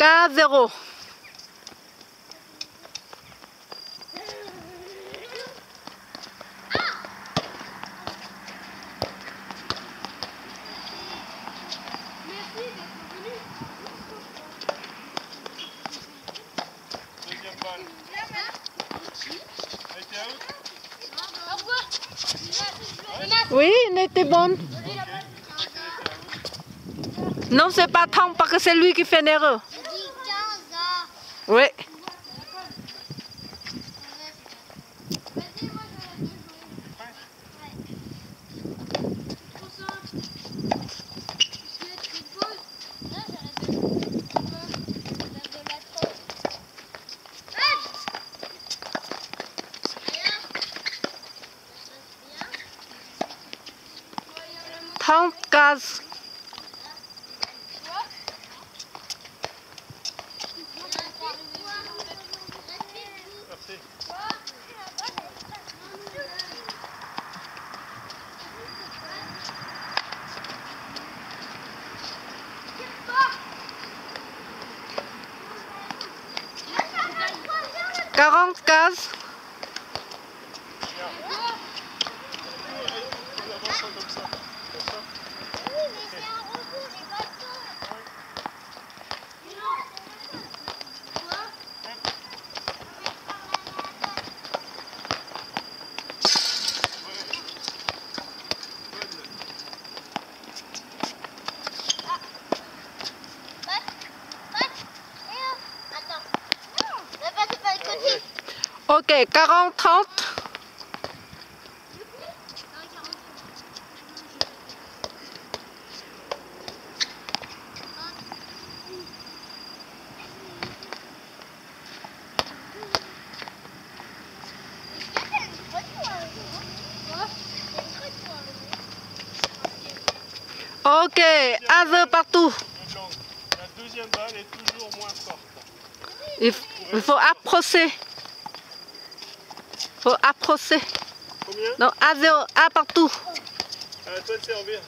K0. Deuxième balle. Elle était out Oui, elle était bonne. Non, c'est pas tant parce que c'est lui qui fait une erreur. J'ai dit Quarante ça. Comme ça. Oui, mais c'est un robot, j'ai pas le temps. Attends. Ne passe pas le côté. Ok, 40, 30. Ok, un partout. Une langue. La deuxième balle est toujours moins forte. Il, faut approcher. Il faut approcher. Combien? Non, à zéro, un partout. À toi de servir.